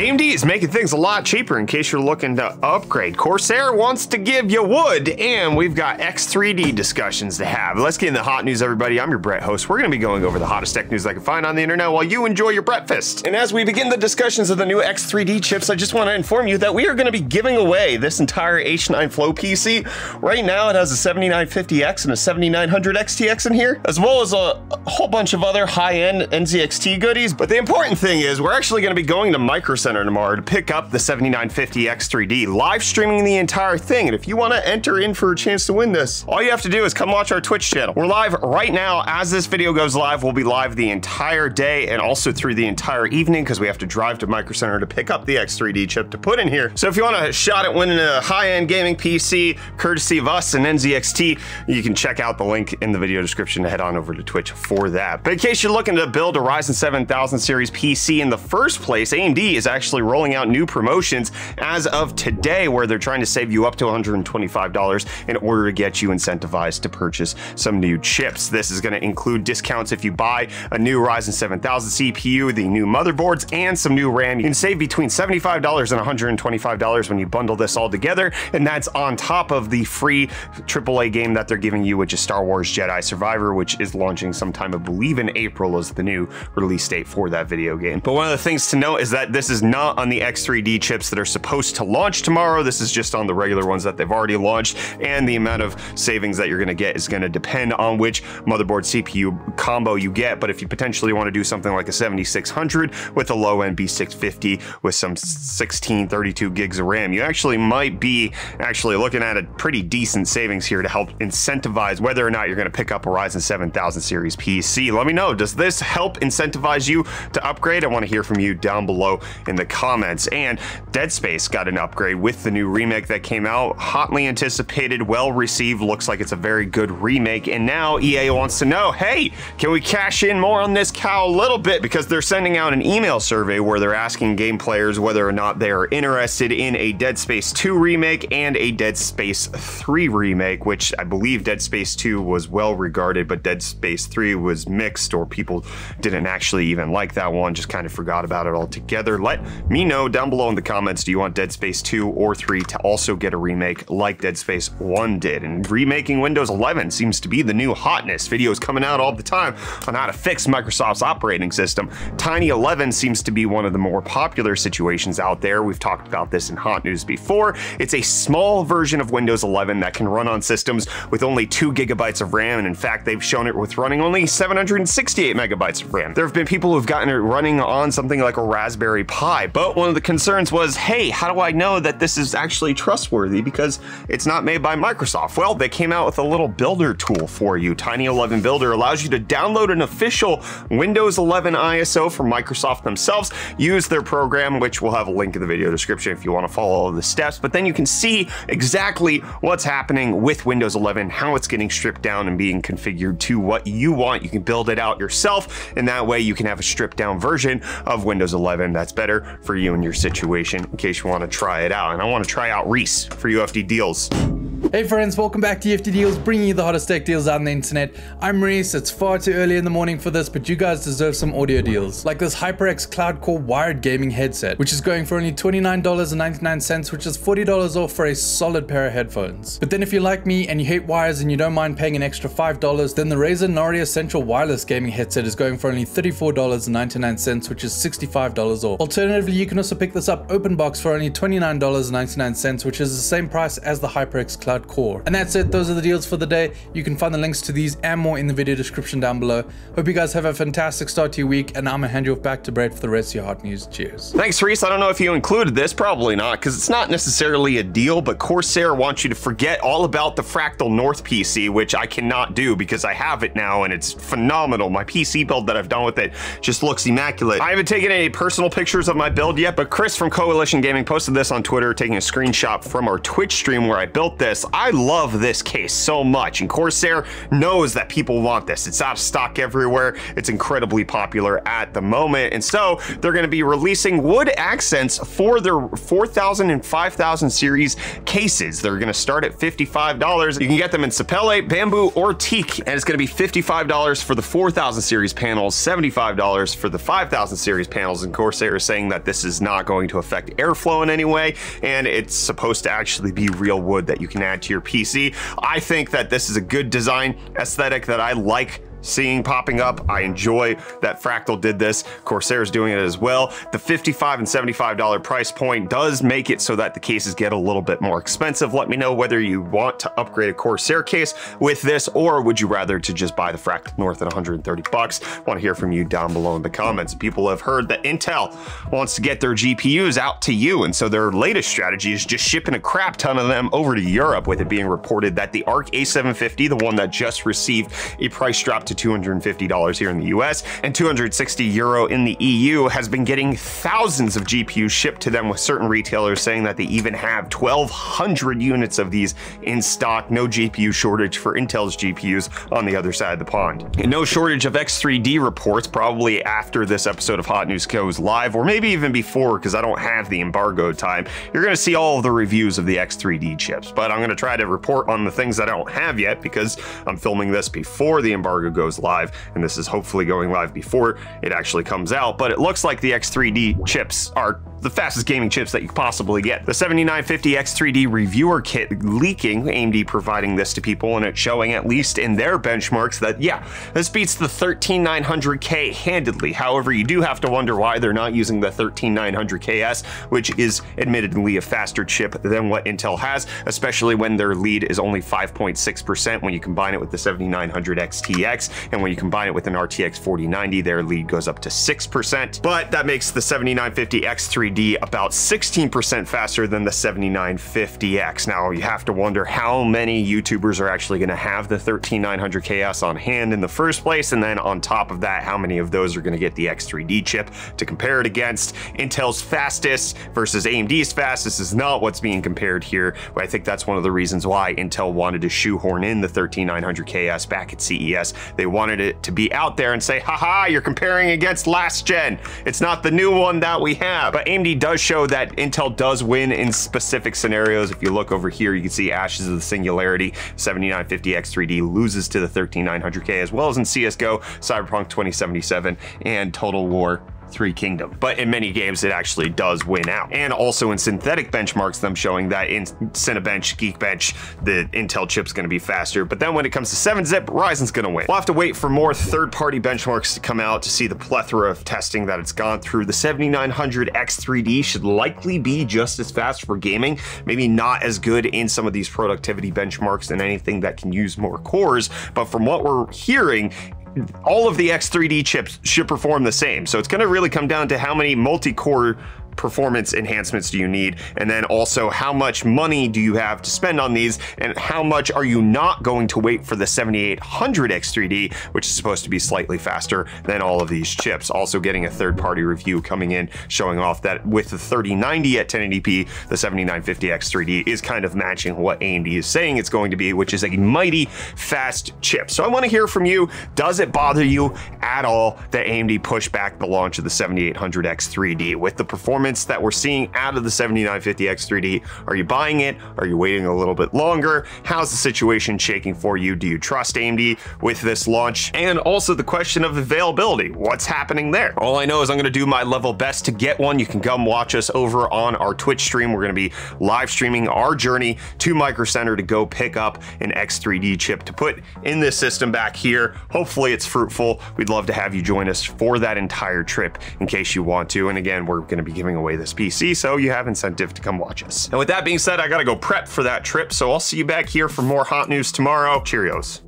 AMD is making things a lot cheaper in case you're looking to upgrade. Corsair wants to give you wood, and we've got X3D discussions to have. Let's get in the hot news, everybody. I'm your Brett host. We're going to be going over the hottest tech news I can find on the internet while you enjoy your breakfast. And as we begin the discussions of the new X3D chips, I just want to inform you that we are going to be giving away this entire H9 Flow PC. Right now, it has a 7950X and a 7900 XTX in here, as well as a, whole bunch of other high-end NZXT goodies. But the important thing is we're actually going to be going to Micro Center tomorrow to pick up the 7950 X3D, live streaming the entire thing. And if you want to enter in for a chance to win this, all you have to do is come watch our Twitch channel. We're live right now. As this video goes live, we'll be live the entire day and also through the entire evening because we have to drive to Micro Center to pick up the X3D chip to put in here. So if you want a shot at winning a high-end gaming PC, courtesy of us and NZXT, you can check out the link in the video description to head on over to Twitch for that. But in case you're looking to build a Ryzen 7000 series PC in the first place, AMD is actually rolling out new promotions as of today where they're trying to save you up to $125 in order to get you incentivized to purchase some new chips. This is going to include discounts if you buy a new Ryzen 7000 CPU, the new motherboards, and some new RAM. You can save between $75 and $125 when you bundle this all together, and that's on top of the free AAA game that they're giving you, which is Star Wars Jedi Survivor, which is launching sometime, I believe, in April is the new release date for that video game. But one of the things to note is that this is not on the X3D chips that are supposed to launch tomorrow. This is just on the regular ones that they've already launched, and the amount of savings that you're going to get is going to depend on which motherboard CPU combo you get. But if you potentially want to do something like a 7600 with a low end B650 with some 16, 32 gigs of RAM, you actually might be actually looking at a pretty decent savings here to help incentivize whether or not you're going to pick up a Ryzen 7000 series PC. Let me know, does this help incentivize you to upgrade? I want to hear from you down below in the comments. And Dead Space got an upgrade with the new remake that came out, hotly anticipated, well received, looks like it's a very good remake. And now EA wants to know, hey, can we cash in more on this cow a little bit? Because they're sending out an email survey where they're asking game players whether or not they are interested in a Dead Space 2 remake and a Dead Space 3 remake, which I believe Dead Space 2 was well regarded, but Dead Space 3 was mixed or people didn't actually even like that one, just kind of forgot about it altogether. Let me know down below in the comments, do you want Dead Space 2 or 3 to also get a remake like Dead Space 1 did? And remaking Windows 11 seems to be the new hotness. Videos coming out all the time on how to fix Microsoft's operating system. Tiny 11 seems to be one of the more popular situations out there. We've talked about this in Hot News before. It's a small version of Windows 11 that can run on systems with only 2 gigabytes of RAM, and in fact, they've shown it with running only 768 megabytes of RAM. There have been people who've gotten it running on something like a Raspberry Pi, but one of the concerns was, hey, how do I know that this is actually trustworthy because it's not made by Microsoft? Well, they came out with a little builder tool for you. Tiny 11 Builder allows you to download an official Windows 11 ISO from Microsoft themselves, use their program, which we'll have a link in the video description if you want to follow all the steps, but then you can see exactly what's happening with Windows 11, how it's getting stripped down and being configured to what you want. You can build it out yourself, and that way you can have a stripped down version of Windows 11 that's better for you and your situation in case you want to try it out. And I want to try out Reece for UFD deals. Hey friends, welcome back to UFD Deals, bringing you the hottest tech deals on the internet. I'm Reece, it's far too early in the morning for this, but you guys deserve some audio deals. Like this HyperX Cloud Core wired gaming headset, which is going for only $29.99, which is $40 off for a solid pair of headphones. But then if you're like me and you hate wires and you don't mind paying an extra $5, then the Razer Nari Essential Wireless Gaming Headset is going for only $34.99, which is $65 off. Alternatively, you can also pick this up open box for only $29.99, which is the same price as the HyperX Cloud Core. And that's it, those are the deals for the day. You can find the links to these and more in the video description down below. Hope you guys have a fantastic start to your week, and I'm gonna hand you off back to Brett for the rest of your hot news. Cheers. Thanks, Reece. I don't know if you included this, probably not, because it's not necessarily a deal, but Corsair wants you to forget all about the Fractal North PC, which I cannot do because I have it now and it's phenomenal. My PC build that I've done with it just looks immaculate. I haven't taken any personal pictures of my build yet, but Chris from Coalition Gaming posted this on Twitter, taking a screenshot from our Twitch stream where I built this, this. I love this case so much, and Corsair knows that people want this. It's out of stock everywhere. It's incredibly popular at the moment, and so they're going to be releasing wood accents for their 4000 and 5000 series cases. They're going to start at $55. You can get them in sapele, bamboo, or teak, and it's going to be $55 for the 4000 series panels, $75 for the 5000 series panels, and Corsair is saying that this is not going to affect airflow in any way, and it's supposed to actually be real wood that you can to your PC. I think that this is a good design aesthetic that I like seeing popping up. I enjoy that Fractal did this. Corsair's doing it as well. The 55 and $75 price point does make it so that the cases get a little bit more expensive. Let me know whether you want to upgrade a Corsair case with this or would you rather to just buy the Fractal North at 130 bucks? Want to hear from you down below in the comments. People have heard that Intel wants to get their GPUs out to you and so their latest strategy is just shipping a crap ton of them over to Europe with it being reported that the ARC A750, the one that just received a price drop to $250 here in the US and 260 euro in the EU has been getting thousands of GPUs shipped to them with certain retailers saying that they even have 1200 units of these in stock. No GPU shortage for Intel's GPUs on the other side of the pond. And no shortage of X3D reports probably after this episode of Hot News goes live or maybe even before because I don't have the embargo time. You're going to see all the reviews of the X3D chips, but I'm going to try to report on the things that I don't have yet because I'm filming this before the embargo goes live, and this is hopefully going live before it actually comes out. But it looks like the X3D chips are the fastest gaming chips that you could possibly get. The 7950 X3D reviewer kit leaking, AMD providing this to people, and it's showing at least in their benchmarks that, yeah, this beats the 13900K handedly. However, you do have to wonder why they're not using the 13900KS, which is admittedly a faster chip than what Intel has, especially when their lead is only 5.6% when you combine it with the 7900 XTX, and when you combine it with an RTX 4090, their lead goes up to 6%. But that makes the 7950 X3 3D about 16% faster than the 7950X. Now you have to wonder how many YouTubers are actually going to have the 13900KS on hand in the first place, and then on top of that, how many of those are going to get the X3D chip to compare it against. Intel's fastest versus AMD's fastest is not what's being compared here, but I think that's one of the reasons why Intel wanted to shoehorn in the 13900KS back at CES. They wanted it to be out there and say, haha, you're comparing against last gen. It's not the new one that we have. But AMD does show that Intel does win in specific scenarios. If you look over here, you can see Ashes of the Singularity 7950X3D loses to the 13900K, as well as in CSGO, Cyberpunk 2077, and Total War Three Kingdom. But in many games, it actually does win out. And also in synthetic benchmarks, them showing that in Cinebench, Geekbench, the Intel chip's gonna be faster. But then when it comes to 7-zip, Ryzen's gonna win. We'll have to wait for more third-party benchmarks to come out to see the plethora of testing that it's gone through. The 7900 X3D should likely be just as fast for gaming, maybe not as good in some of these productivity benchmarks and anything that can use more cores. But from what we're hearing, all of the X3D chips should perform the same. So it's going to really come down to how many multi-core performance enhancements do you need? And then also how much money do you have to spend on these? And how much are you not going to wait for the 7800 X3D, which is supposed to be slightly faster than all of these chips? Also getting a third party review coming in showing off that with the 3090 at 1080p, the 7950 X3D is kind of matching what AMD is saying it's going to be, which is a mighty fast chip. So I want to hear from you. Does it bother you at all that AMD pushed back the launch of the 7800 X3D with the performance that we're seeing out of the 7950X3D. Are you buying it? Are you waiting a little bit longer? How's the situation shaking for you? Do you trust AMD with this launch? And also the question of availability. What's happening there? All I know is I'm going to do my level best to get one. You can come watch us over on our Twitch stream. We're going to be live streaming our journey to Micro Center to go pick up an X3D chip to put in this system back here. Hopefully it's fruitful. We'd love to have you join us for that entire trip in case you want to. And again, we're going to be giving giving away this PC, so you have incentive to come watch us. And with that being said, I gotta go prep for that trip, so I'll see you back here for more hot news tomorrow. Cheerios.